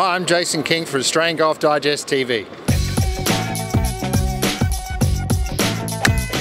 Hi, I'm Jason King for Australian Golf Digest TV.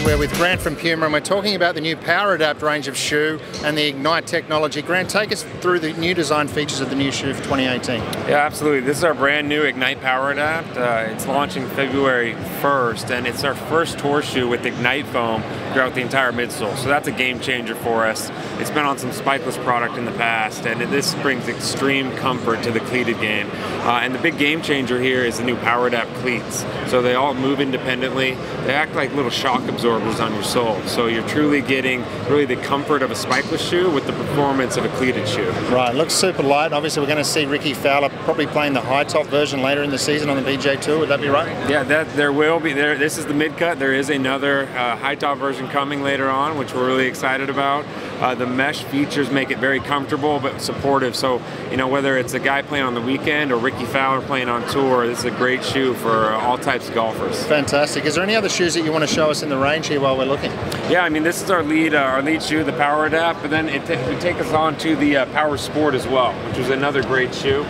We're with Grant from Puma and we're talking about the new Power Adapt range of shoe and the Ignite technology. Grant, take us through the new design features of the new shoe for 2018. Yeah, absolutely. This is our brand new Ignite Power Adapt. Uh, it's launching February 1st and it's our first tour shoe with Ignite foam throughout the entire midsole. So that's a game changer for us. It's been on some spikeless product in the past and this brings extreme comfort to the cleated game. Uh, and the big game changer here is the new Power Adapt cleats. So they all move independently. They act like little shock absorbers on your sole. So you're truly getting really the comfort of a spikeless shoe with the performance of a cleated shoe. Right, looks super light. Obviously, we're going to see Rickie Fowler probably playing the high top version later in the season on the PGA Tour. Would that be right? Yeah, that there will be. There, this is the mid cut. There is another uh, high top version coming later on, which we're really excited about. Uh, the mesh features make it very comfortable but supportive. So you know whether it's a guy playing on the weekend or Rickie Fowler playing on tour, this is a great shoe for all types of golfers. Fantastic. Is there any other shoes that you want to show us in the range while we're looking? Yeah, I mean this is our lead, uh, our lead shoe, the Power Adapt, but then it we take us on to the uh, Power Sport as well, which is another great shoe.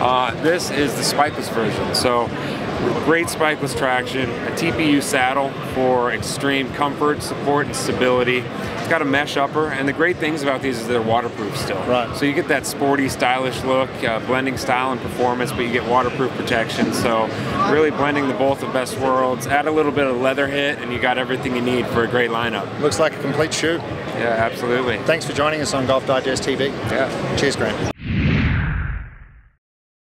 Uh, this is the spikeless version. So great spikeless traction, a TPU saddle for extreme comfort, support, and stability. It's got a mesh upper, and the great things about these is they're waterproof still. Right. So you get that sporty, stylish look, uh, blending style and performance, but you get waterproof protection. So really blending the both of best worlds. Add a little bit of leather hit, and you got everything you need for a great lineup. Looks like a complete shoe. Yeah, absolutely. Thanks for joining us on Golf Digest TV. Yeah. Cheers, Grant.